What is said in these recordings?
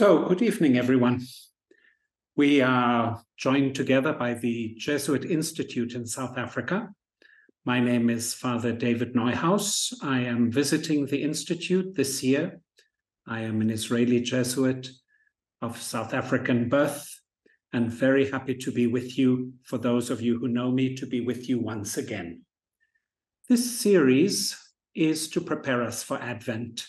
So, good evening, everyone. We are joined together by the Jesuit Institute in South Africa. My name is Father David Neuhaus. I am visiting the Institute this year. I am an Israeli Jesuit of South African birth and very happy to be with you, for those of you who know me, to be with you once again. This series is to prepare us for Advent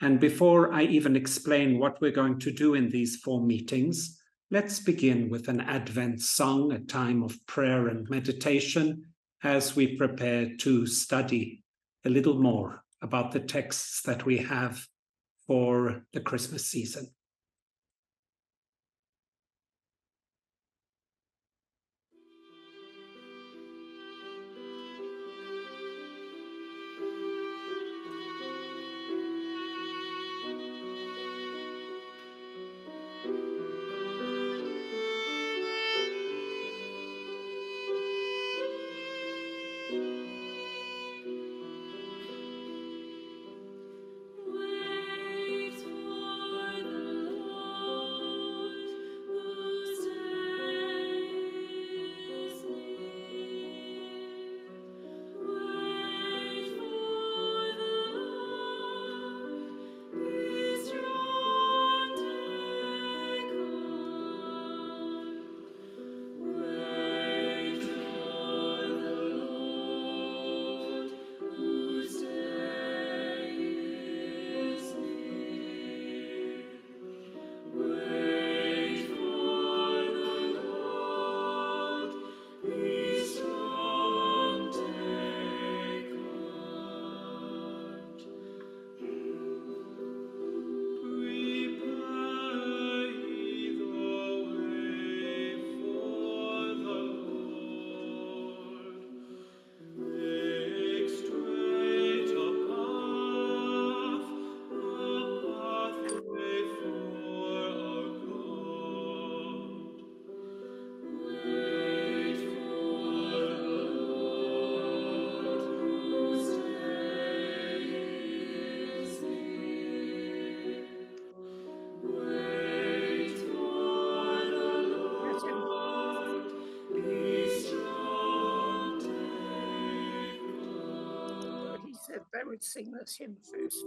and before I even explain what we're going to do in these four meetings, let's begin with an Advent song, a time of prayer and meditation as we prepare to study a little more about the texts that we have for the Christmas season. Sing this hymn first.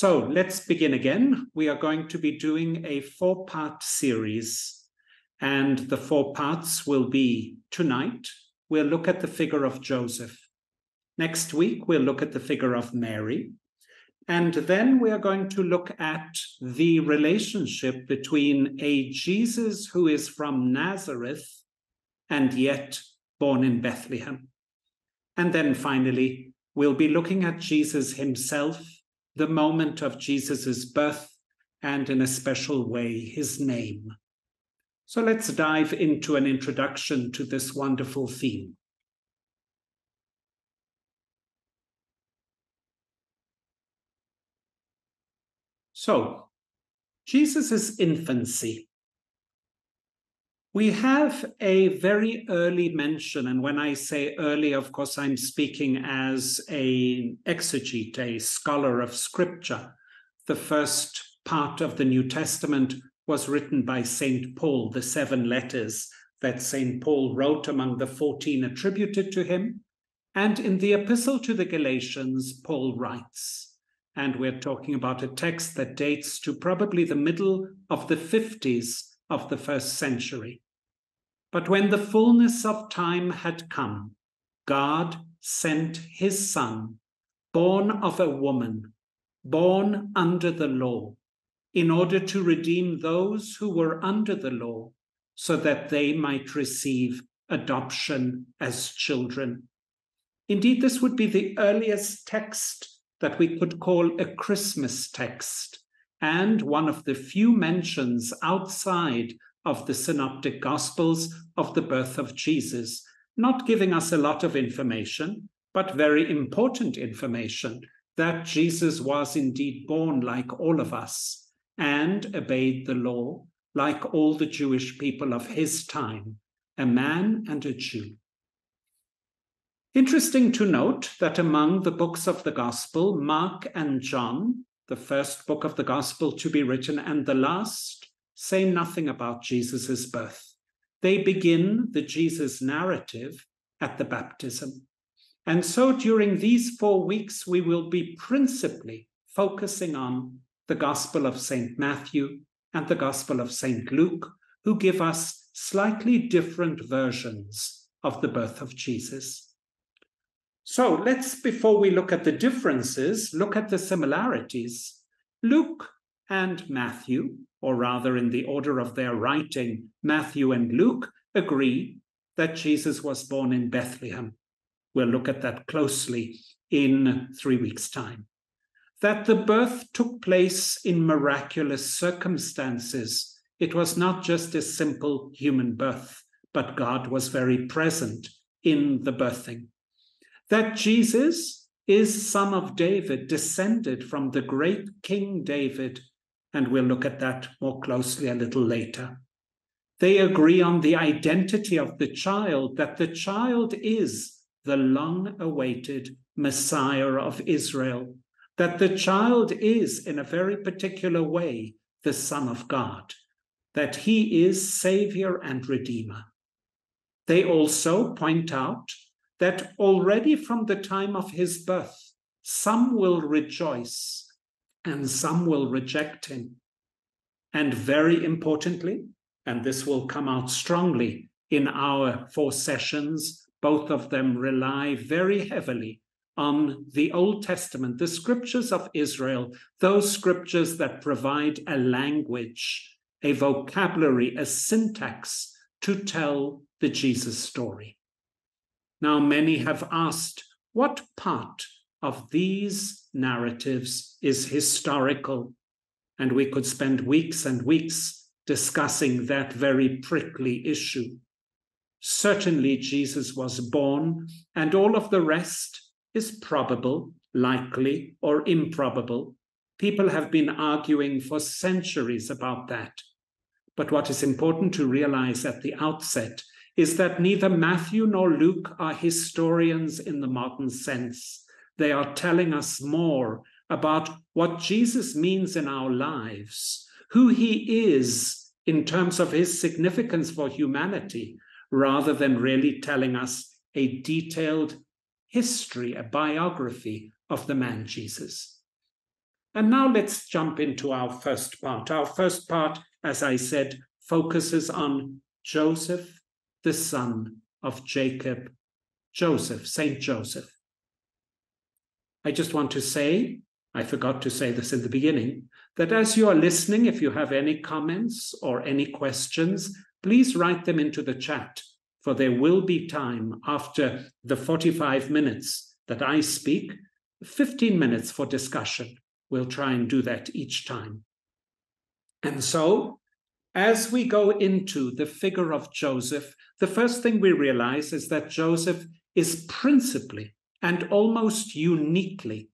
So let's begin again. We are going to be doing a four part series And the four parts will be tonight, we'll look at the figure of Joseph. Next week, we'll look at the figure of Mary. And then we are going to look at the relationship between a Jesus who is from Nazareth and yet born in Bethlehem. And then finally, we'll be looking at Jesus himself, the moment of Jesus's birth, and in a special way, his name. So let's dive into an introduction to this wonderful theme. So, Jesus' infancy. We have a very early mention, and when I say early, of course, I'm speaking as an exegete, a scholar of scripture. The first part of the New Testament was written by St. Paul, the seven letters that St. Paul wrote among the 14 attributed to him. And in the Epistle to the Galatians, Paul writes, and we're talking about a text that dates to probably the middle of the 50s of the first century. But when the fullness of time had come, God sent his Son, born of a woman, born under the law, in order to redeem those who were under the law, so that they might receive adoption as children. Indeed, this would be the earliest text that we could call a Christmas text and one of the few mentions outside of the synoptic gospels of the birth of Jesus, not giving us a lot of information, but very important information that Jesus was indeed born like all of us and obeyed the law like all the Jewish people of his time, a man and a Jew. Interesting to note that among the books of the Gospel, Mark and John, the first book of the Gospel to be written and the last, say nothing about Jesus' birth. They begin the Jesus narrative at the baptism. And so during these four weeks, we will be principally focusing on the Gospel of St. Matthew and the Gospel of St. Luke, who give us slightly different versions of the birth of Jesus. So let's, before we look at the differences, look at the similarities. Luke and Matthew, or rather in the order of their writing, Matthew and Luke agree that Jesus was born in Bethlehem. We'll look at that closely in three weeks' time. That the birth took place in miraculous circumstances. It was not just a simple human birth, but God was very present in the birthing that Jesus is son of David, descended from the great King David, and we'll look at that more closely a little later. They agree on the identity of the child, that the child is the long awaited Messiah of Israel, that the child is, in a very particular way, the Son of God, that he is Savior and Redeemer. They also point out that already from the time of his birth, some will rejoice and some will reject him. And very importantly, and this will come out strongly in our four sessions, both of them rely very heavily on the Old Testament, the scriptures of Israel, those scriptures that provide a language, a vocabulary, a syntax to tell the Jesus story. Now, many have asked what part of these narratives is historical? And we could spend weeks and weeks discussing that very prickly issue. Certainly, Jesus was born, and all of the rest is probable, likely, or improbable. People have been arguing for centuries about that. But what is important to realize at the outset is that neither Matthew nor Luke are historians in the modern sense. They are telling us more about what Jesus means in our lives, who he is in terms of his significance for humanity, rather than really telling us a detailed history, a biography of the man Jesus. And now let's jump into our first part. Our first part, as I said, focuses on Joseph, the son of Jacob, Joseph, Saint Joseph. I just want to say, I forgot to say this in the beginning, that as you are listening, if you have any comments or any questions, please write them into the chat, for there will be time after the 45 minutes that I speak, 15 minutes for discussion. We'll try and do that each time. And so, as we go into the figure of Joseph, the first thing we realize is that Joseph is principally and almost uniquely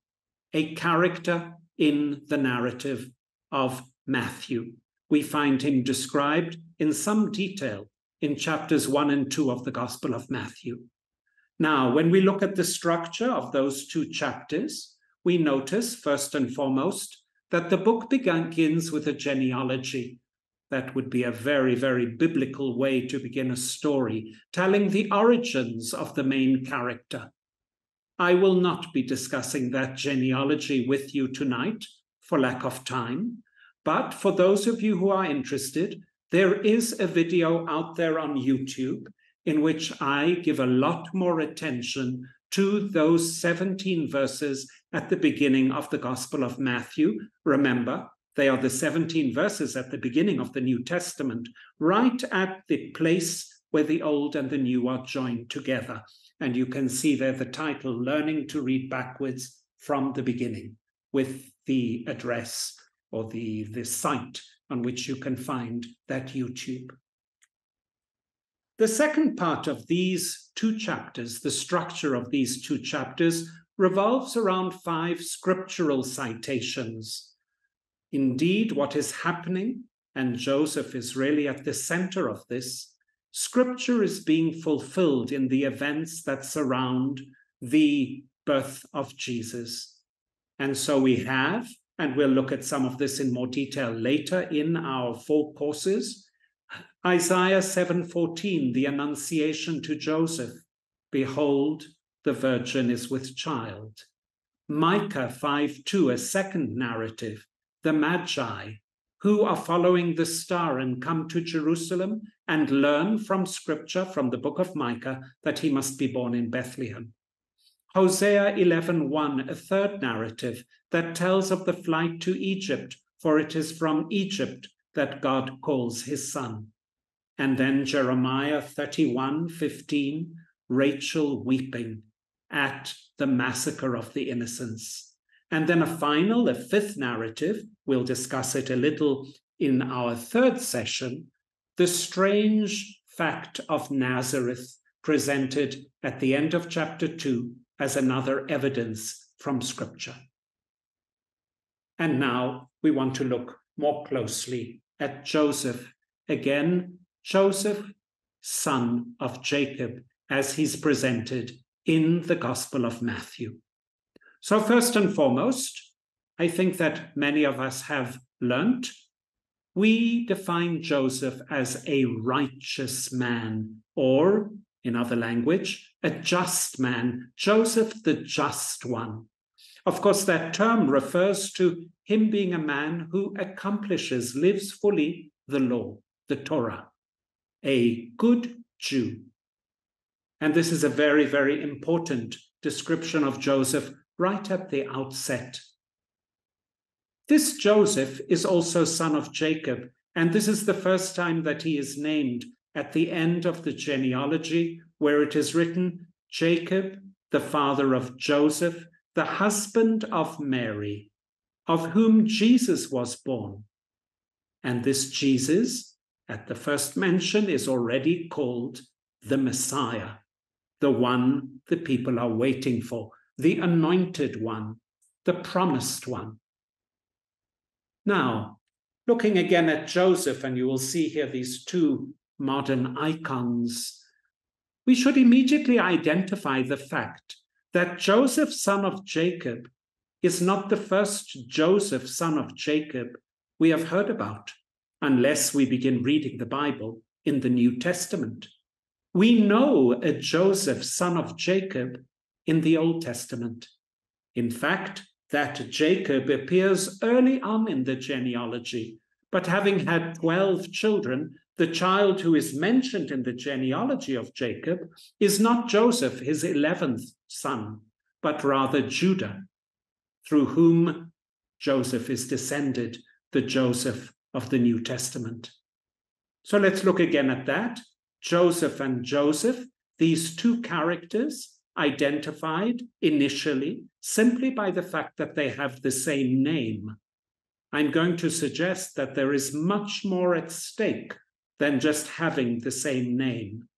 a character in the narrative of Matthew. We find him described in some detail in chapters 1 and 2 of the Gospel of Matthew. Now, when we look at the structure of those two chapters, we notice, first and foremost, that the book begins with a genealogy. That would be a very, very biblical way to begin a story, telling the origins of the main character. I will not be discussing that genealogy with you tonight for lack of time, but for those of you who are interested, there is a video out there on YouTube in which I give a lot more attention to those 17 verses at the beginning of the Gospel of Matthew. Remember, they are the 17 verses at the beginning of the New Testament, right at the place where the Old and the New are joined together. And you can see there the title, Learning to Read Backwards from the Beginning, with the address or the, the site on which you can find that YouTube. The second part of these two chapters, the structure of these two chapters, revolves around five scriptural citations. Indeed, what is happening, and Joseph is really at the center of this, scripture is being fulfilled in the events that surround the birth of Jesus. And so we have, and we'll look at some of this in more detail later in our four courses, Isaiah 7:14, the annunciation to Joseph, behold, the virgin is with child. Micah 5:2, a second narrative, the Magi, who are following the star and come to Jerusalem and learn from scripture from the book of Micah that he must be born in Bethlehem. Hosea 11:1, a third narrative that tells of the flight to Egypt, for it is from Egypt that God calls his son. And then Jeremiah 31 15, Rachel weeping at the massacre of the innocents. And then a final, a fifth narrative, we'll discuss it a little in our third session, the strange fact of Nazareth presented at the end of chapter 2 as another evidence from Scripture. And now we want to look more closely at Joseph, again Joseph, son of Jacob, as he's presented in the Gospel of Matthew. So, first and foremost, I think that many of us have learnt we define Joseph as a righteous man, or in other language, a just man, Joseph the just one. Of course, that term refers to him being a man who accomplishes, lives fully the law, the Torah a good Jew. And this is a very, very important description of Joseph right at the outset. This Joseph is also son of Jacob, and this is the first time that he is named at the end of the genealogy, where it is written Jacob, the father of Joseph, the husband of Mary, of whom Jesus was born. And this Jesus at the first mention is already called the Messiah, the one the people are waiting for, the anointed one, the promised one. Now, looking again at Joseph, and you will see here these two modern icons, we should immediately identify the fact that Joseph, son of Jacob, is not the first Joseph, son of Jacob, we have heard about unless we begin reading the Bible in the New Testament. We know a Joseph, son of Jacob, in the Old Testament. In fact, that Jacob appears early on in the genealogy, but having had 12 children, the child who is mentioned in the genealogy of Jacob is not Joseph, his 11th son, but rather Judah, through whom Joseph is descended, the Joseph of the New Testament. So let's look again at that. Joseph and Joseph, these two characters identified initially simply by the fact that they have the same name. I'm going to suggest that there is much more at stake than just having the same name.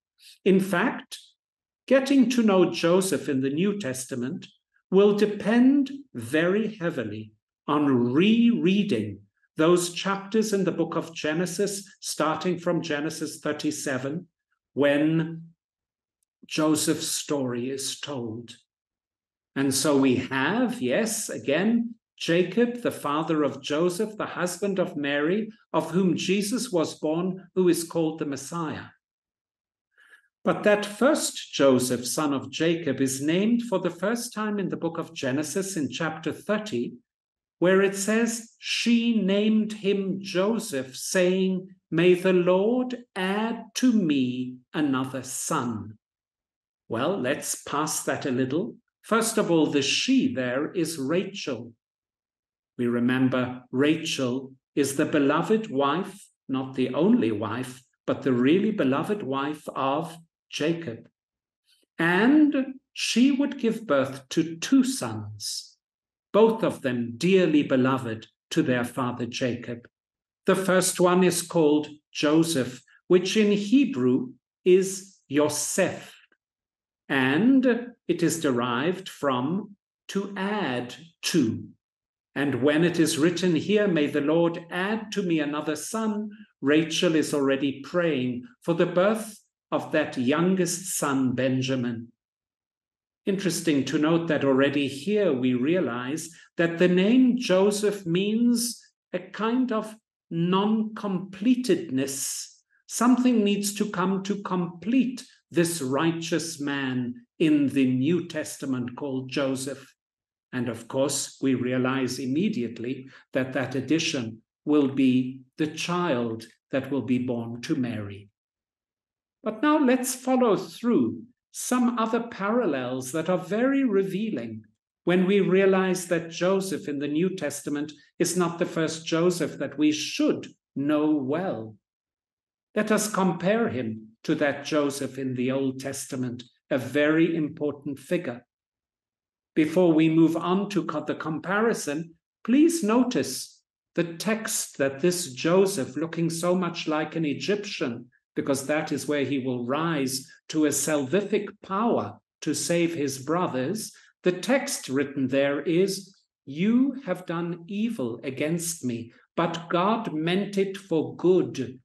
In fact, getting to know Joseph in the New Testament will depend very heavily on rereading those chapters in the book of Genesis, starting from Genesis 37, when Joseph's story is told. And so we have, yes, again, Jacob, the father of Joseph, the husband of Mary, of whom Jesus was born, who is called the Messiah. But that first Joseph, son of Jacob, is named for the first time in the book of Genesis in chapter 30, where it says, She named him Joseph, saying, May the Lord add to me another son. Well, let's pass that a little. First of all, the she there is Rachel. We remember Rachel is the beloved wife, not the only wife, but the really beloved wife of Jacob. And she would give birth to two sons, both of them dearly beloved to their father Jacob. The first one is called Joseph, which in Hebrew is Yosef, and it is derived from to add to. And when it is written here, may the Lord add to me another son, Rachel is already praying for the birth of that youngest son, Benjamin. Interesting to note that already here we realize that the name Joseph means a kind of non completedness. Something needs to come to complete this righteous man in the New Testament called Joseph. And of course, we realize immediately that that addition will be the child that will be born to Mary. But now let's follow through some other parallels that are very revealing when we realize that Joseph in the New Testament is not the first Joseph that we should know well. Let us compare him to that Joseph in the Old Testament, a very important figure. Before we move on to the comparison, please notice the text that this Joseph, looking so much like an Egyptian, because that is where he will rise to a salvific power to save his brothers, the text written there is, You have done evil against me, but God meant it for good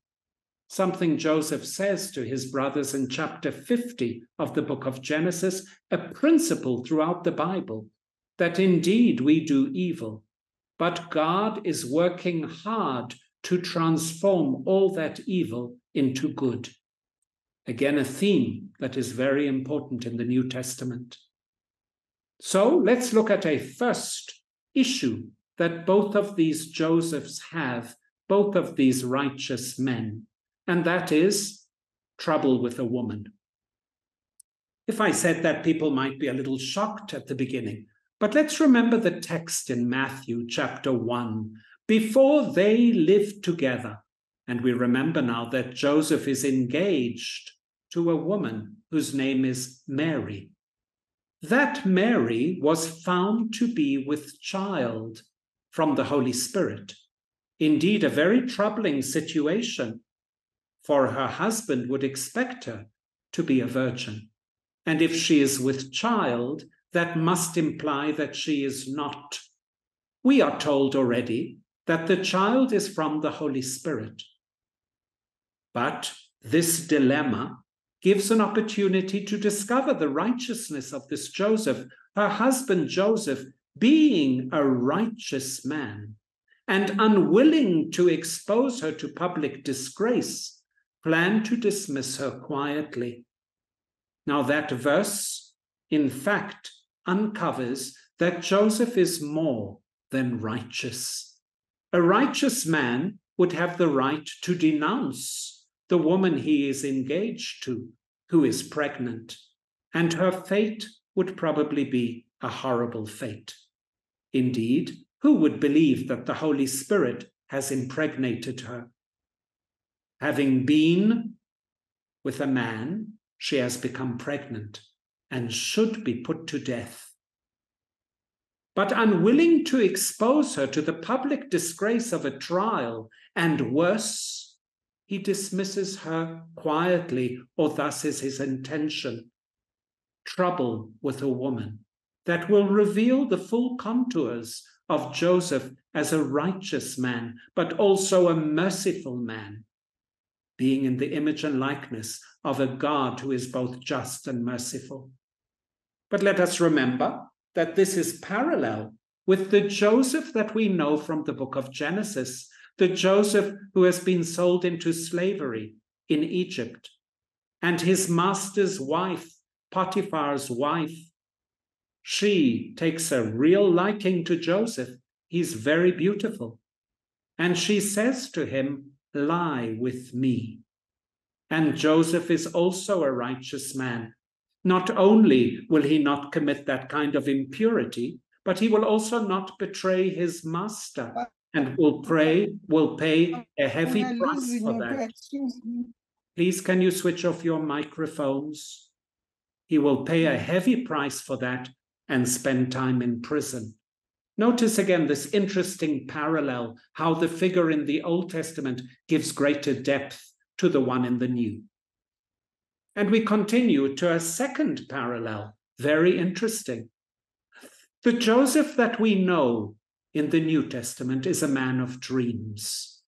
something Joseph says to his brothers in chapter 50 of the book of Genesis, a principle throughout the Bible that indeed we do evil, but God is working hard to transform all that evil into good. Again, a theme that is very important in the New Testament. So let's look at a first issue that both of these Josephs have, both of these righteous men and that is trouble with a woman. If I said that, people might be a little shocked at the beginning. But let's remember the text in Matthew chapter 1. Before they lived together, and we remember now that Joseph is engaged to a woman whose name is Mary. That Mary was found to be with child from the Holy Spirit. Indeed, a very troubling situation for her husband would expect her to be a virgin. And if she is with child, that must imply that she is not. We are told already that the child is from the Holy Spirit. But this dilemma gives an opportunity to discover the righteousness of this Joseph, her husband Joseph, being a righteous man and unwilling to expose her to public disgrace plan to dismiss her quietly. Now, that verse, in fact, uncovers that Joseph is more than righteous. A righteous man would have the right to denounce the woman he is engaged to, who is pregnant, and her fate would probably be a horrible fate. Indeed, who would believe that the Holy Spirit has impregnated her? Having been with a man, she has become pregnant and should be put to death. But unwilling to expose her to the public disgrace of a trial and worse, he dismisses her quietly, or thus is his intention. Trouble with a woman that will reveal the full contours of Joseph as a righteous man, but also a merciful man, being in the image and likeness of a God who is both just and merciful. But let us remember that this is parallel with the Joseph that we know from the book of Genesis, the Joseph who has been sold into slavery in Egypt, and his master's wife, Potiphar's wife, she takes a real liking to Joseph. He's very beautiful. And she says to him, Lie with me. And Joseph is also a righteous man. Not only will he not commit that kind of impurity, but he will also not betray his master and will pray, will pay a heavy price for that. Please, can you switch off your microphones? He will pay a heavy price for that and spend time in prison. Notice again this interesting parallel, how the figure in the Old Testament gives greater depth to the one in the New. And we continue to a second parallel, very interesting. The Joseph that we know in the New Testament is a man of dreams.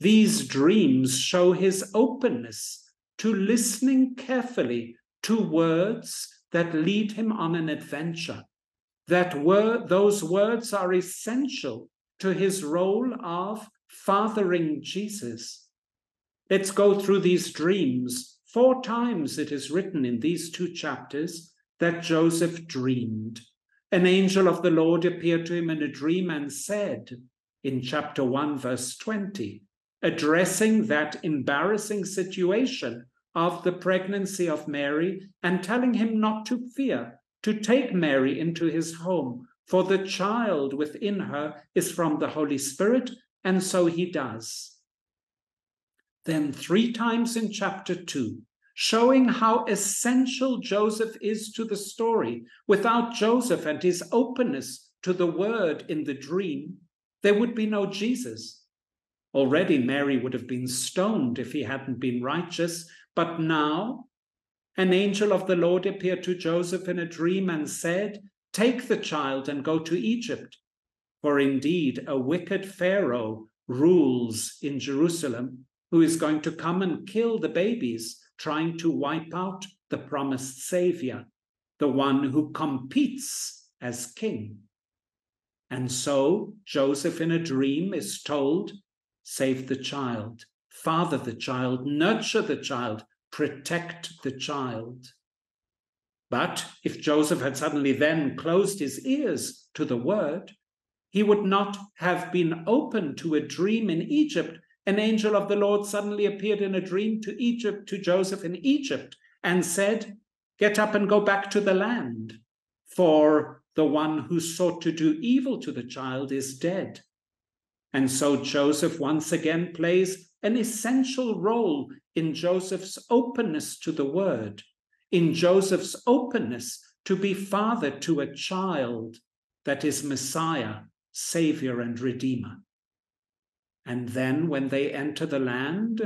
These dreams show his openness to listening carefully to words that lead him on an adventure. That word, those words are essential to his role of fathering Jesus. Let's go through these dreams. Four times it is written in these two chapters that Joseph dreamed. An angel of the Lord appeared to him in a dream and said, in chapter 1, verse 20, addressing that embarrassing situation of the pregnancy of Mary and telling him not to fear, to take Mary into his home, for the child within her is from the Holy Spirit, and so he does. Then, three times in chapter 2, showing how essential Joseph is to the story. Without Joseph and his openness to the word in the dream, there would be no Jesus. Already, Mary would have been stoned if he hadn't been righteous, but now an angel of the Lord appeared to Joseph in a dream and said, Take the child and go to Egypt, for indeed a wicked Pharaoh rules in Jerusalem, who is going to come and kill the babies, trying to wipe out the promised Savior, the one who competes as king. And so Joseph, in a dream, is told, Save the child father the child, nurture the child, protect the child. But if Joseph had suddenly then closed his ears to the word, he would not have been open to a dream in Egypt. An angel of the Lord suddenly appeared in a dream to Egypt, to Joseph in Egypt, and said, Get up and go back to the land, for the one who sought to do evil to the child is dead. And so Joseph once again plays an essential role in Joseph's openness to the word, in Joseph's openness to be father to a child that is Messiah, Savior, and Redeemer. And then when they enter the land,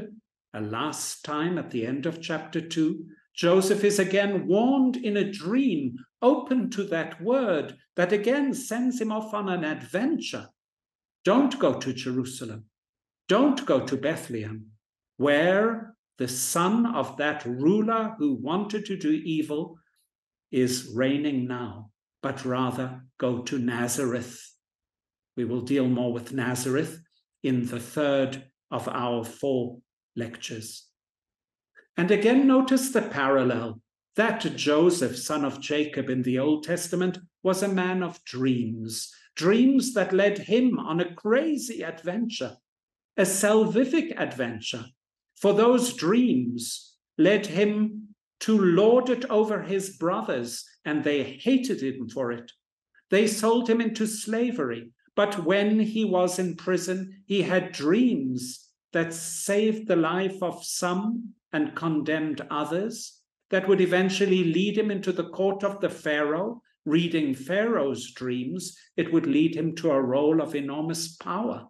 a last time at the end of chapter 2, Joseph is again warned in a dream, open to that word that again sends him off on an adventure. Don't go to Jerusalem. Don't go to Bethlehem, where the son of that ruler who wanted to do evil is reigning now, but rather go to Nazareth. We will deal more with Nazareth in the third of our four lectures. And again, notice the parallel that Joseph, son of Jacob in the Old Testament, was a man of dreams, dreams that led him on a crazy adventure a salvific adventure, for those dreams led him to lord it over his brothers, and they hated him for it. They sold him into slavery, but when he was in prison, he had dreams that saved the life of some and condemned others, that would eventually lead him into the court of the Pharaoh. Reading Pharaoh's dreams, it would lead him to a role of enormous power.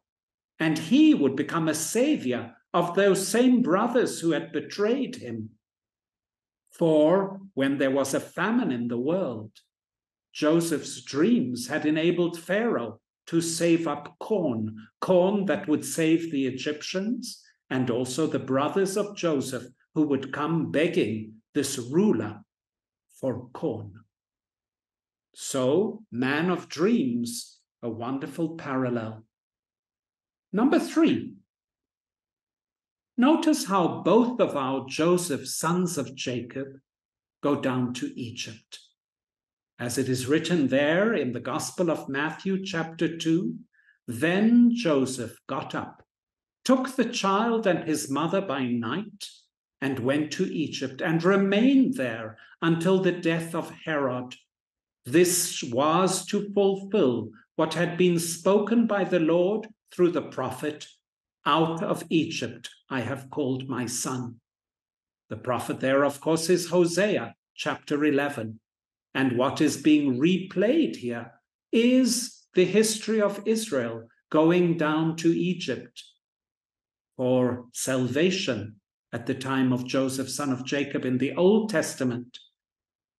And he would become a savior of those same brothers who had betrayed him. For when there was a famine in the world, Joseph's dreams had enabled Pharaoh to save up corn, corn that would save the Egyptians and also the brothers of Joseph who would come begging this ruler for corn. So, man of dreams, a wonderful parallel. Number three, notice how both of our Joseph, sons of Jacob, go down to Egypt. As it is written there in the Gospel of Matthew, chapter 2, then Joseph got up, took the child and his mother by night, and went to Egypt and remained there until the death of Herod. This was to fulfill what had been spoken by the Lord through the prophet Out of Egypt I have called my son. The prophet there, of course, is Hosea, chapter 11. And what is being replayed here is the history of Israel going down to Egypt for salvation at the time of Joseph, son of Jacob, in the Old Testament,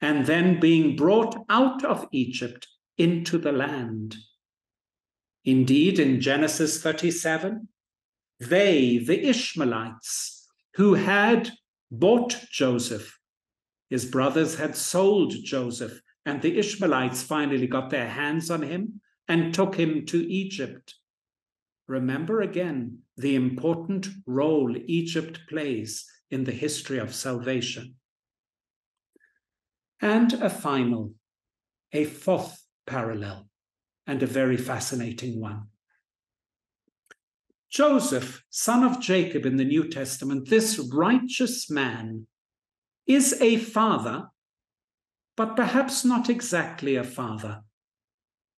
and then being brought out of Egypt into the land. Indeed, in Genesis 37, they, the Ishmaelites, who had bought Joseph, his brothers had sold Joseph, and the Ishmaelites finally got their hands on him and took him to Egypt. Remember again the important role Egypt plays in the history of salvation. And a final, a fourth parallel, and a very fascinating one. Joseph, son of Jacob in the New Testament, this righteous man, is a father, but perhaps not exactly a father,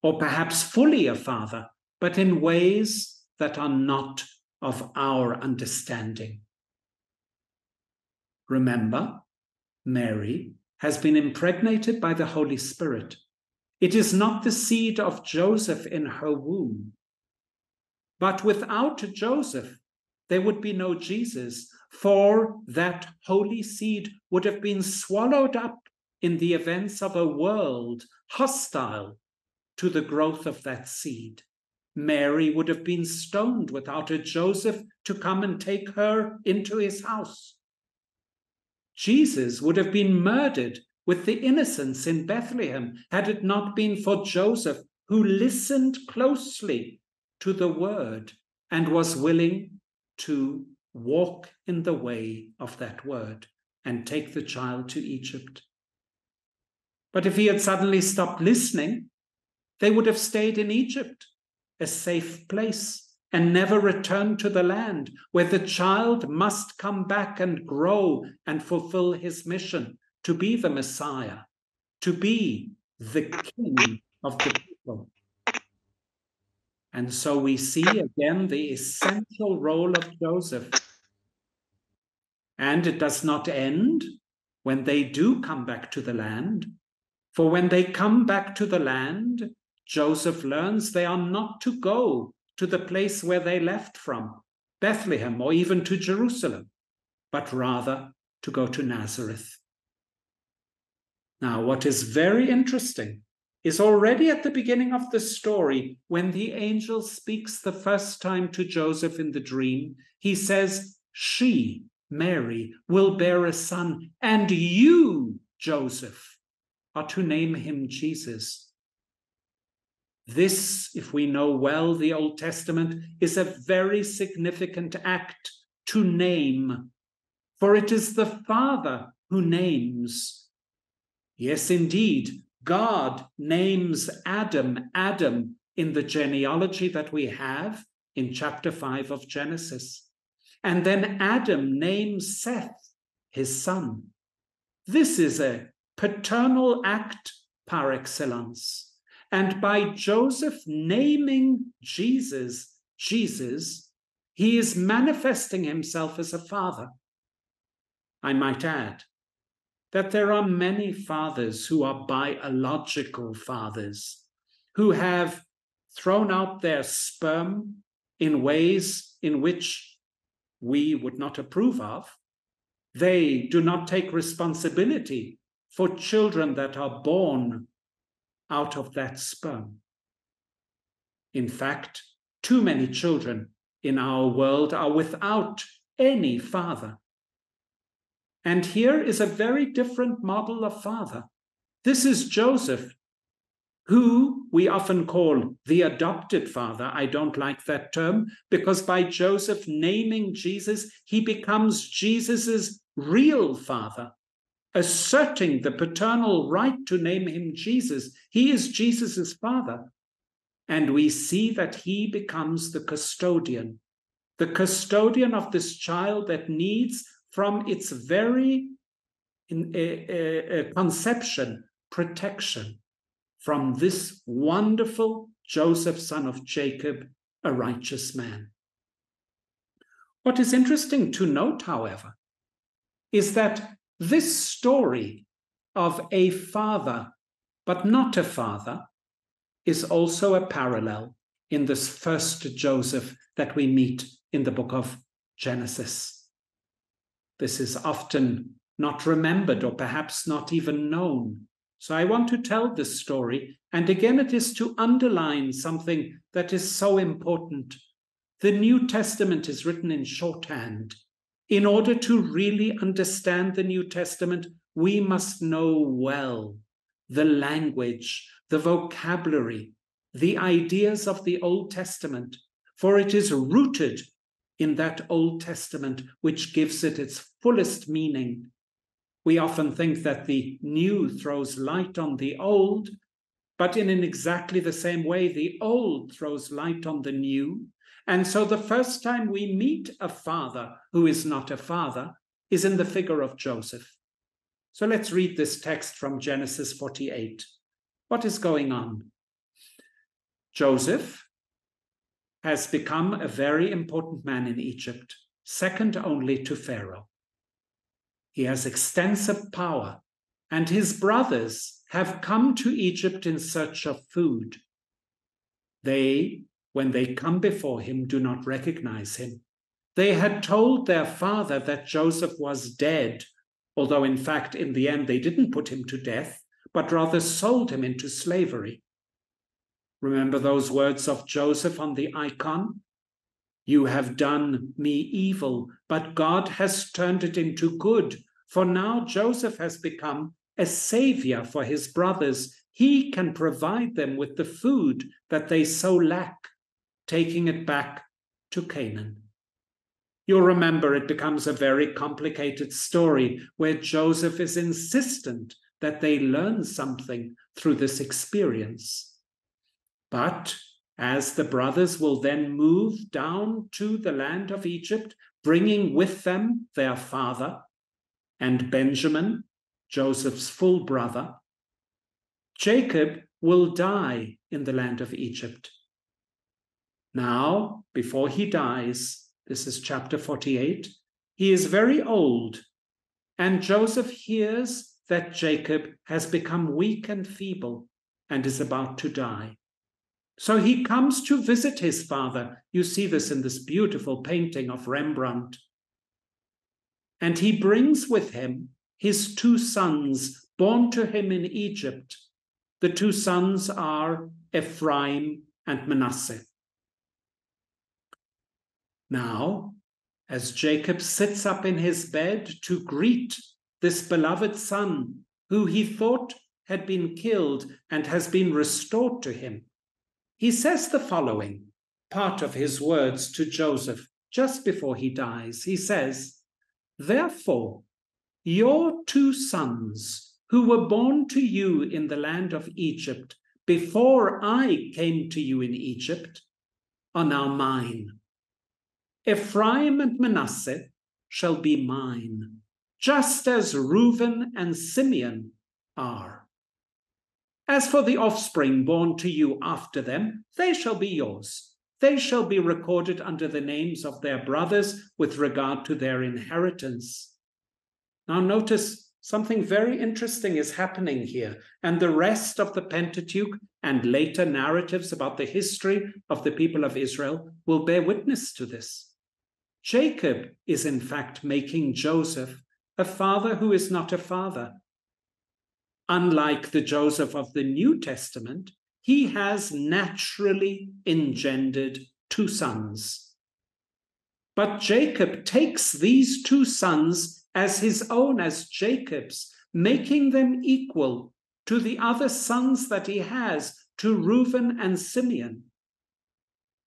or perhaps fully a father, but in ways that are not of our understanding. Remember, Mary has been impregnated by the Holy Spirit. It is not the seed of Joseph in her womb. But without Joseph, there would be no Jesus, for that holy seed would have been swallowed up in the events of a world hostile to the growth of that seed. Mary would have been stoned without a Joseph to come and take her into his house. Jesus would have been murdered with the innocents in Bethlehem had it not been for Joseph, who listened closely to the word and was willing to walk in the way of that word and take the child to Egypt. But if he had suddenly stopped listening, they would have stayed in Egypt a safe place and never return to the land where the child must come back and grow and fulfill his mission to be the Messiah, to be the King of the people. And so we see again the essential role of Joseph. And it does not end when they do come back to the land. For when they come back to the land, Joseph learns they are not to go to the place where they left from, Bethlehem or even to Jerusalem, but rather to go to Nazareth. Now, what is very interesting is already at the beginning of the story, when the angel speaks the first time to Joseph in the dream, he says, She, Mary, will bear a son, and you, Joseph, are to name him Jesus this, if we know well the Old Testament, is a very significant act to name, for it is the Father who names. Yes, indeed, God names Adam, Adam, in the genealogy that we have in chapter 5 of Genesis. And then Adam names Seth, his son. This is a paternal act par excellence. And by Joseph naming Jesus, Jesus, he is manifesting himself as a father. I might add that there are many fathers who are biological fathers, who have thrown out their sperm in ways in which we would not approve of. They do not take responsibility for children that are born out of that sperm. In fact, too many children in our world are without any father. And here is a very different model of father. This is Joseph, who we often call the adopted father. I don't like that term because by Joseph naming Jesus, he becomes Jesus's real father, asserting the paternal right to name him Jesus. He is Jesus's father. And we see that he becomes the custodian, the custodian of this child that needs from its very in, conception protection from this wonderful Joseph, son of Jacob, a righteous man. What is interesting to note, however, is that this story of a father, but not a father, is also a parallel in this first Joseph that we meet in the book of Genesis. This is often not remembered or perhaps not even known. So I want to tell this story. And again, it is to underline something that is so important. The New Testament is written in shorthand. In order to really understand the New Testament, we must know well the language, the vocabulary, the ideas of the Old Testament, for it is rooted in that Old Testament which gives it its fullest meaning. We often think that the new throws light on the old, but in an exactly the same way, the old throws light on the new. And so the first time we meet a father who is not a father is in the figure of Joseph. So let's read this text from Genesis 48. What is going on? Joseph has become a very important man in Egypt, second only to Pharaoh. He has extensive power, and his brothers have come to Egypt in search of food. They, when they come before him, do not recognize him. They had told their father that Joseph was dead, although in fact, in the end, they didn't put him to death, but rather sold him into slavery. Remember those words of Joseph on the icon? You have done me evil, but God has turned it into good. For now Joseph has become a savior for his brothers. He can provide them with the food that they so lack, taking it back to Canaan. You'll remember it becomes a very complicated story where Joseph is insistent that they learn something through this experience. But as the brothers will then move down to the land of Egypt, bringing with them their father and Benjamin, Joseph's full brother, Jacob will die in the land of Egypt. Now, before he dies, this is chapter 48, he is very old, and Joseph hears that Jacob has become weak and feeble and is about to die. So he comes to visit his father. You see this in this beautiful painting of Rembrandt. And he brings with him his two sons born to him in Egypt. The two sons are Ephraim and Manasseh. Now, as Jacob sits up in his bed to greet this beloved son, who he thought had been killed and has been restored to him, he says the following part of his words to Joseph just before he dies. He says, Therefore, your two sons, who were born to you in the land of Egypt before I came to you in Egypt, are now mine. Ephraim and Manasseh shall be mine, just as Reuben and Simeon are. As for the offspring born to you after them, they shall be yours. They shall be recorded under the names of their brothers with regard to their inheritance. Now, notice something very interesting is happening here, and the rest of the Pentateuch and later narratives about the history of the people of Israel will bear witness to this. Jacob is, in fact, making Joseph a father who is not a father. Unlike the Joseph of the New Testament, he has naturally engendered two sons. But Jacob takes these two sons as his own, as Jacob's, making them equal to the other sons that he has, to Reuben and Simeon.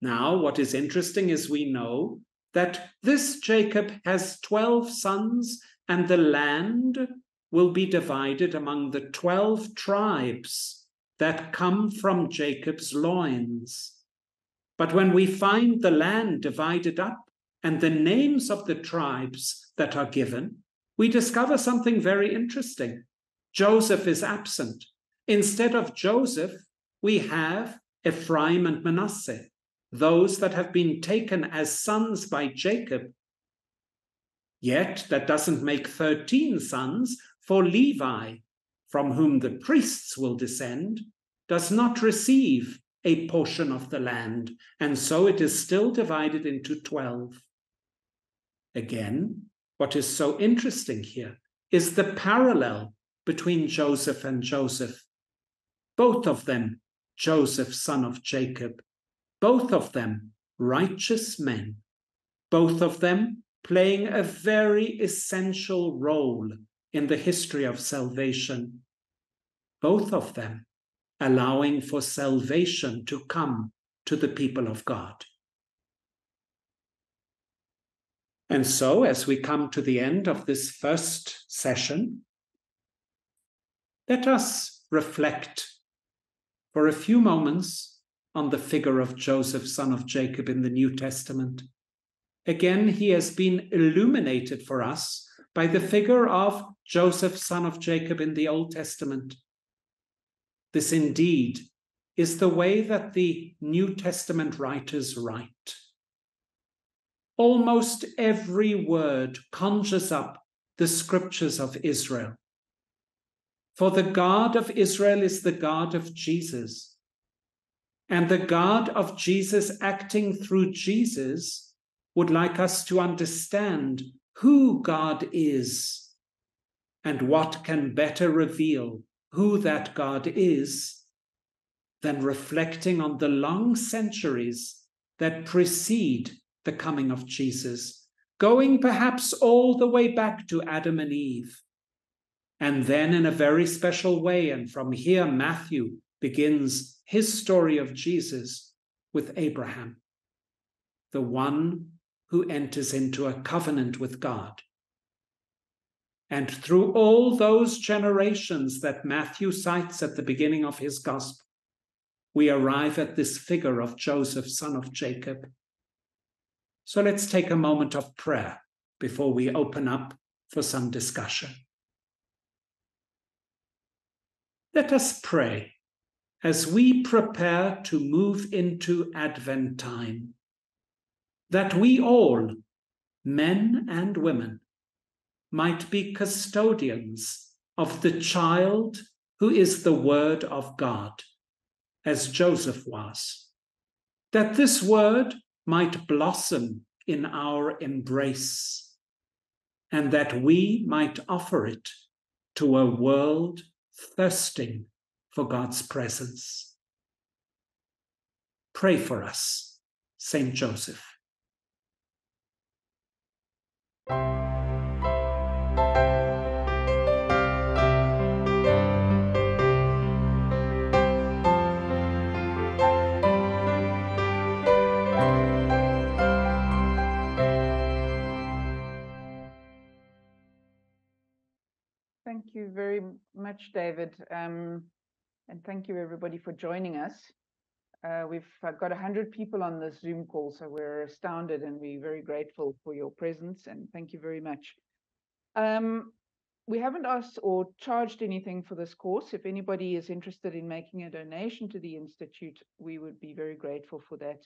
Now, what is interesting is we know that this Jacob has 12 sons, and the land will be divided among the 12 tribes that come from Jacob's loins. But when we find the land divided up and the names of the tribes that are given, we discover something very interesting. Joseph is absent. Instead of Joseph, we have Ephraim and Manasseh, those that have been taken as sons by Jacob. Yet that doesn't make 13 sons, for Levi, from whom the priests will descend, does not receive a portion of the land, and so it is still divided into 12. Again, what is so interesting here is the parallel between Joseph and Joseph. Both of them, Joseph, son of Jacob, both of them righteous men, both of them playing a very essential role in the history of salvation. Both of them allowing for salvation to come to the people of God. And so, as we come to the end of this first session, let us reflect for a few moments on the figure of Joseph, son of Jacob, in the New Testament. Again, he has been illuminated for us by the figure of Joseph, son of Jacob, in the Old Testament. This indeed is the way that the New Testament writers write. Almost every word conjures up the scriptures of Israel. For the God of Israel is the God of Jesus. And the God of Jesus acting through Jesus would like us to understand who God is and what can better reveal who that God is than reflecting on the long centuries that precede the coming of Jesus, going perhaps all the way back to Adam and Eve. And then, in a very special way, and from here, Matthew begins his story of Jesus with Abraham, the one who enters into a covenant with God. And through all those generations that Matthew cites at the beginning of his gospel, we arrive at this figure of Joseph, son of Jacob. So let's take a moment of prayer before we open up for some discussion. Let us pray as we prepare to move into Advent time, that we all, men and women, might be custodians of the child who is the Word of God, as Joseph was, that this Word might blossom in our embrace, and that we might offer it to a world thirsting for God's presence. Pray for us, Saint Joseph. Thank you very much, David. Um, and thank you everybody for joining us. Uh, we've got 100 people on this Zoom call, so we're astounded and we're very grateful for your presence and thank you very much. Um, we haven't asked or charged anything for this course. If anybody is interested in making a donation to the Institute, we would be very grateful for that.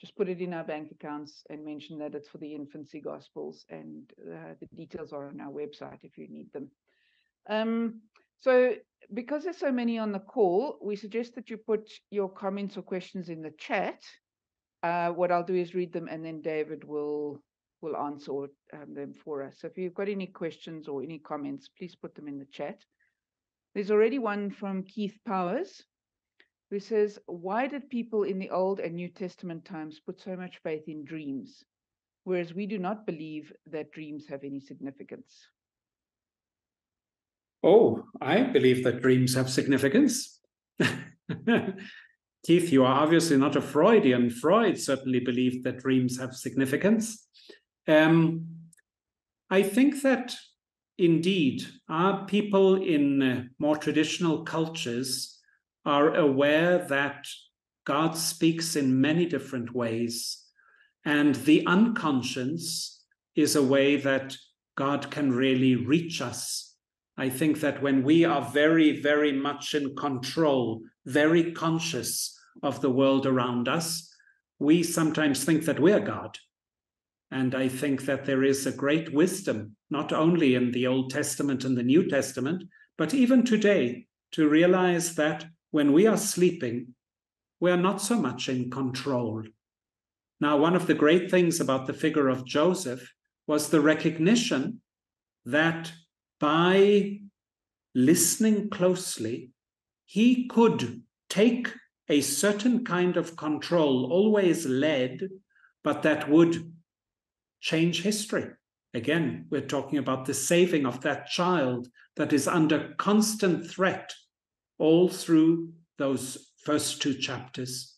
Just put it in our bank accounts and mention that it's for the infancy gospels and uh, the details are on our website if you need them. Um, so because there's so many on the call, we suggest that you put your comments or questions in the chat. Uh, what I'll do is read them and then David will will answer um, them for us. So if you've got any questions or any comments, please put them in the chat. There's already one from Keith Powers who says, why did people in the Old and New Testament times put so much faith in dreams, whereas we do not believe that dreams have any significance? Oh, I believe that dreams have significance. Keith, you are obviously not a Freudian. Freud certainly believed that dreams have significance. Um, I think that indeed our people in uh, more traditional cultures are aware that God speaks in many different ways, and the unconscious is a way that God can really reach us I think that when we are very, very much in control, very conscious of the world around us, we sometimes think that we're God. And I think that there is a great wisdom, not only in the Old Testament and the New Testament, but even today, to realize that when we are sleeping, we are not so much in control. Now, one of the great things about the figure of Joseph was the recognition that by listening closely, he could take a certain kind of control, always led, but that would change history. Again, we're talking about the saving of that child that is under constant threat all through those first two chapters.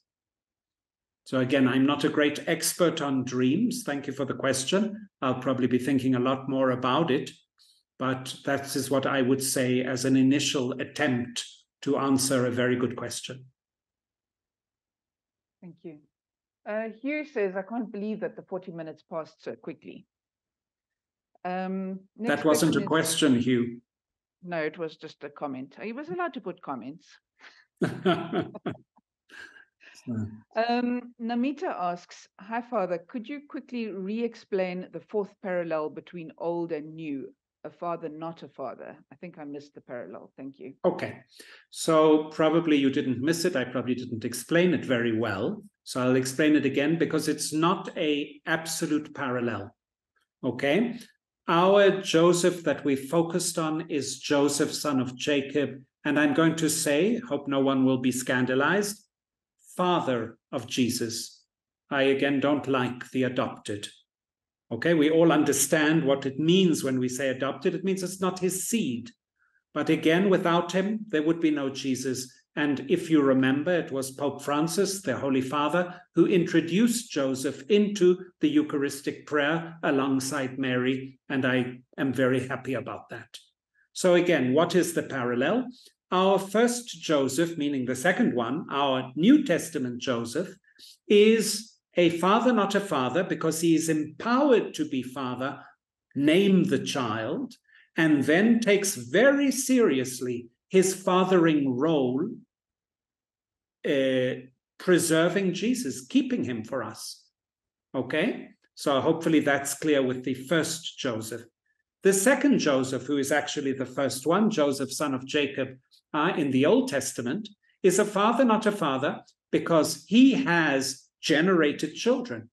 So, again, I'm not a great expert on dreams. Thank you for the question. I'll probably be thinking a lot more about it but that is what I would say as an initial attempt to answer a very good question. Thank you. Uh, Hugh says, I can't believe that the 40 minutes passed so quickly. Um, that wasn't a question, is... Hugh. No, it was just a comment. He was allowed to put comments. Um, Namita asks, Hi, Father, could you quickly re explain the fourth parallel between old and new? A father, not a father. I think I missed the parallel. Thank you. Okay. So probably you didn't miss it. I probably didn't explain it very well. So I'll explain it again because it's not a absolute parallel. Okay. Our Joseph that we focused on is Joseph, son of Jacob. And I'm going to say, hope no one will be scandalized, father of Jesus. I again don't like the adopted. Okay, we all understand what it means when we say adopted. It means it's not his seed. But again, without him, there would be no Jesus. And if you remember, it was Pope Francis, the Holy Father, who introduced Joseph into the Eucharistic prayer alongside Mary. And I am very happy about that. So, again, what is the parallel? Our first Joseph, meaning the second one, our New Testament Joseph, is a father, not a father, because he is empowered to be father, name the child, and then takes very seriously his fathering role, uh, preserving Jesus, keeping him for us. Okay? So hopefully that's clear with the first Joseph. The second Joseph, who is actually the first one, Joseph, son of Jacob, uh, in the Old Testament, is a father, not a father, because he has generated children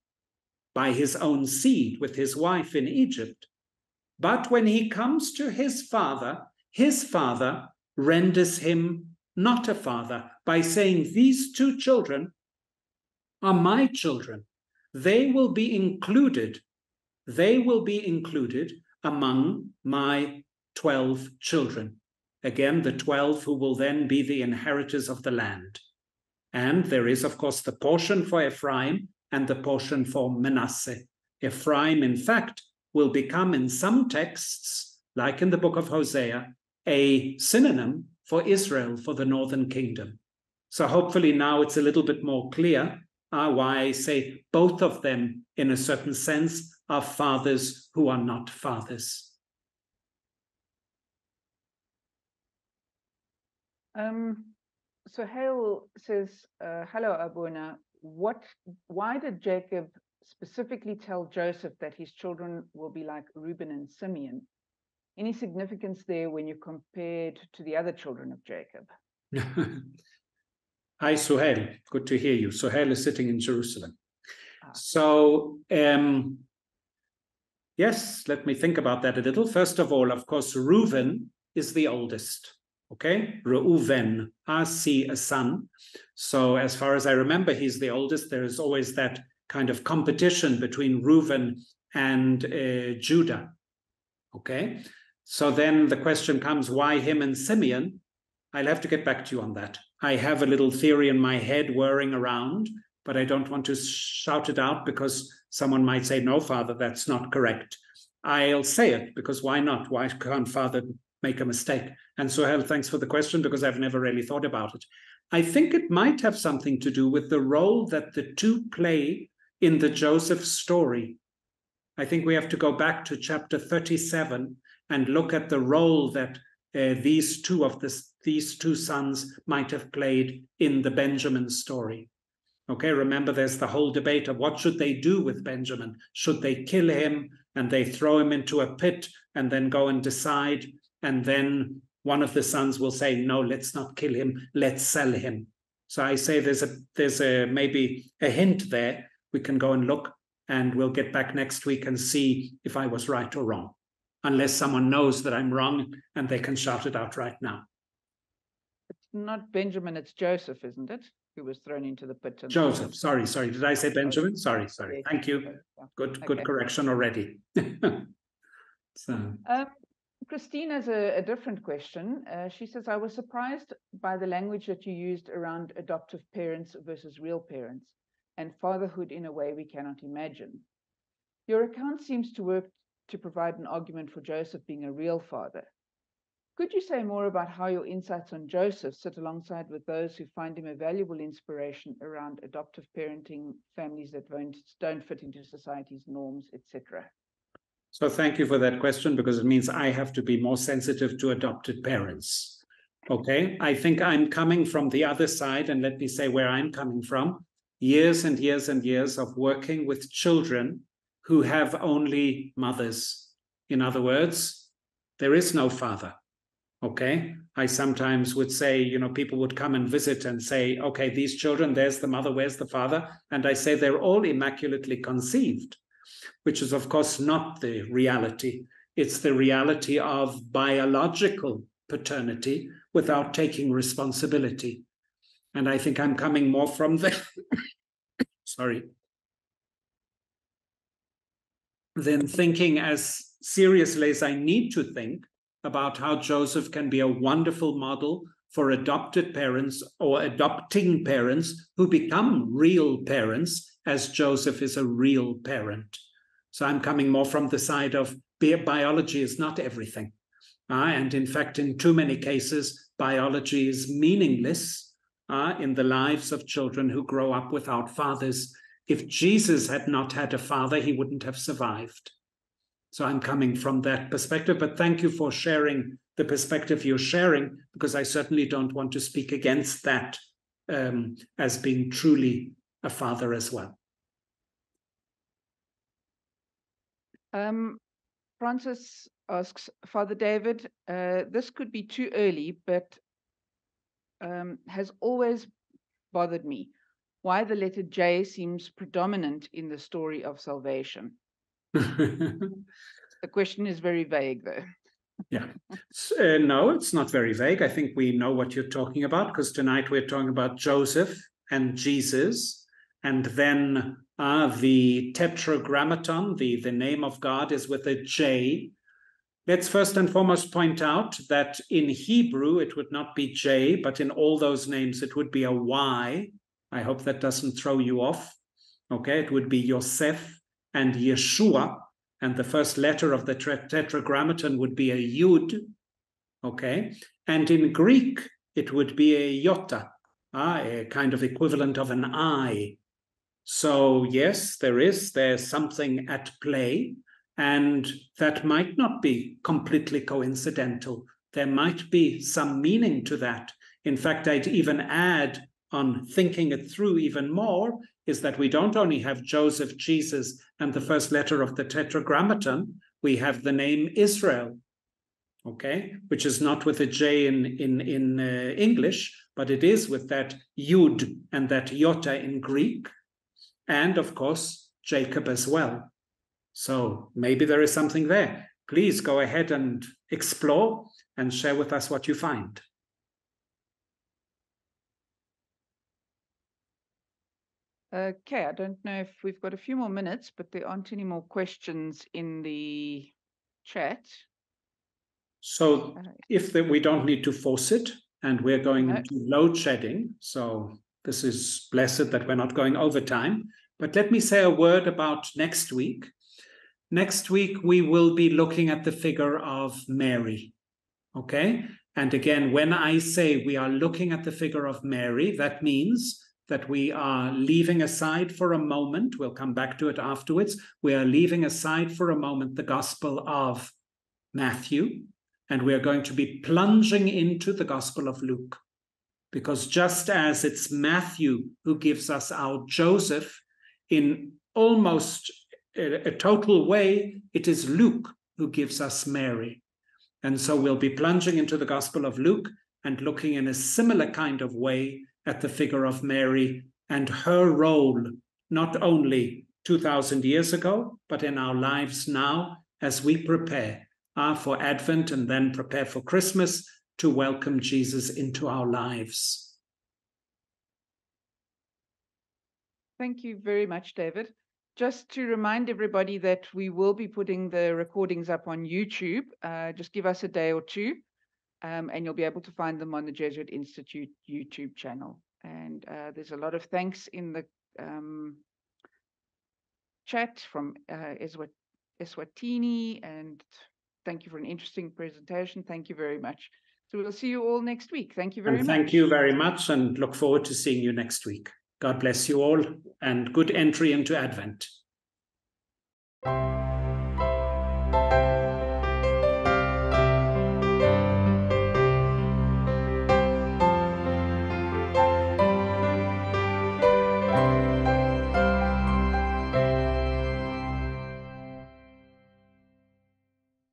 by his own seed with his wife in Egypt. But when he comes to his father, his father renders him not a father by saying, These two children are my children. They will be included. They will be included among my 12 children. Again, the 12 who will then be the inheritors of the land. And there is, of course, the portion for Ephraim and the portion for Manasseh. Ephraim, in fact, will become in some texts, like in the book of Hosea, a synonym for Israel, for the northern kingdom. So hopefully now it's a little bit more clear uh, why I say both of them, in a certain sense, are fathers who are not fathers. Um, Suhail says, uh, "Hello, Abuna. What? Why did Jacob specifically tell Joseph that his children will be like Reuben and Simeon? Any significance there when you compared to the other children of Jacob?" Hi, Suhail. Good to hear you. Suhail is sitting in Jerusalem. Ah. So, um, yes, let me think about that a little. First of all, of course, Reuben is the oldest. Okay, Reuven, I see a son. So, as far as I remember, he's the oldest. There is always that kind of competition between Reuven and uh, Judah. Okay, so then the question comes why him and Simeon? I'll have to get back to you on that. I have a little theory in my head whirring around, but I don't want to shout it out because someone might say, no, Father, that's not correct. I'll say it because why not? Why can't Father make a mistake? And Suhail, thanks for the question because I've never really thought about it. I think it might have something to do with the role that the two play in the Joseph story. I think we have to go back to chapter 37 and look at the role that uh, these two of this, these two sons might have played in the Benjamin story. Okay, remember there's the whole debate of what should they do with Benjamin? Should they kill him and they throw him into a pit and then go and decide? And then one of the sons will say, no, let's not kill him, let's sell him. So I say there's a there's a maybe a hint there. We can go and look and we'll get back next week and see if I was right or wrong unless someone knows that I'm wrong and they can shout it out right now. It's not Benjamin, it's Joseph, isn't it? Who was thrown into the pit. Joseph, sorry, sorry. Did I say Benjamin? Sorry, sorry. Thank you. Good, good Okay. correction already. so, Um, Christine has a, a different question. Uh, she says, I was surprised by the language that you used around adoptive parents versus real parents and fatherhood in a way we cannot imagine. Your account seems to work to provide an argument for Joseph being a real father. Could you say more about how your insights on Joseph sit alongside with those who find him a valuable inspiration around adoptive parenting, families that don't, don't fit into society's norms, etc.? So thank you for that question because it means I have to be more sensitive to adopted parents. Okay, I think I'm coming from the other side, and let me say where I'm coming from. Years and years and years of working with children who have only mothers. In other words, there is no father. Okay. I sometimes would say, you know, people would come and visit and say, okay, these children, there's the mother, where's the father? And I say they're all immaculately conceived, which is, of course, not the reality. It's the reality of biological paternity without taking responsibility. And I think I'm coming more from the, sorry, than thinking as seriously as I need to think about how Joseph can be a wonderful model for adopted parents or adopting parents who become real parents, as Joseph is a real parent. So I'm coming more from the side of bi- biology is not everything. Uh, and in fact, in too many cases, biology is meaningless uh, in the lives of children who grow up without fathers. If Jesus had not had a father, he wouldn't have survived. So I'm coming from that perspective, but thank you for sharing the perspective you're sharing, because I certainly don't want to speak against that um, as being truly a father as well. Um, Francis asks, Father David, uh, this could be too early, but um, has always bothered me why the letter J seems predominant in the story of salvation. The question is very vague, though. Yeah. Uh, no, it's not very vague. I think we know what you're talking about because tonight we're talking about Joseph and Jesus. And then uh, the tetragrammaton, the, the name of God, is with a J. Let's first and foremost point out that in Hebrew it would not be J, but in all those names it would be a Y. I hope that doesn't throw you off. Okay, it would be Yosef and Yeshua and the first letter of the tetragrammaton would be a yud, okay? And in Greek, it would be a iota, uh, a kind of equivalent of an eye. So, yes, there is, there's something at play, and that might not be completely coincidental. There might be some meaning to that. In fact, I'd even add on thinking it through even more is that we don't only have Joseph, Jesus, and the first letter of the Tetragrammaton, we have the name Israel, okay, which is not with a J in in in uh, English, but it is with that Yud and that Yota in Greek, and of course Jacob as well. So maybe there is something there. Please go ahead and explore and share with us what you find. Okay, I don't know if we've got a few more minutes, but there aren't any more questions in the chat. So if the, we don't need to force it, and we're going No. into load shedding, so this is blessed that we're not going overtime. But let me say a word about next week. Next week, we will be looking at the figure of Mary. Okay. And again, when I say we are looking at the figure of Mary, that means that we are leaving aside for a moment, we'll come back to it afterwards. We are leaving aside for a moment the Gospel of Matthew, and we are going to be plunging into the Gospel of Luke. Because just as it's Matthew who gives us our Joseph in almost a, a total way, it is Luke who gives us Mary. And so we'll be plunging into the Gospel of Luke and looking in a similar kind of way at the figure of Mary and her role, not only 2,000 years ago, but in our lives now as we prepare uh, for Advent and then prepare for Christmas to welcome Jesus into our lives. Thank you very much, David. Just to remind everybody that we will be putting the recordings up on YouTube. Uh, just give us a day or two, um, and you'll be able to find them on the Jesuit Institute YouTube channel. And uh, there's a lot of thanks in the um, chat from uh, Eswat- Eswatini, and thank you for an interesting presentation. Thank you very much. So we'll see you all next week. Thank you very And much. thank you very much and look forward to seeing you next week. God bless you all and good entry into Advent.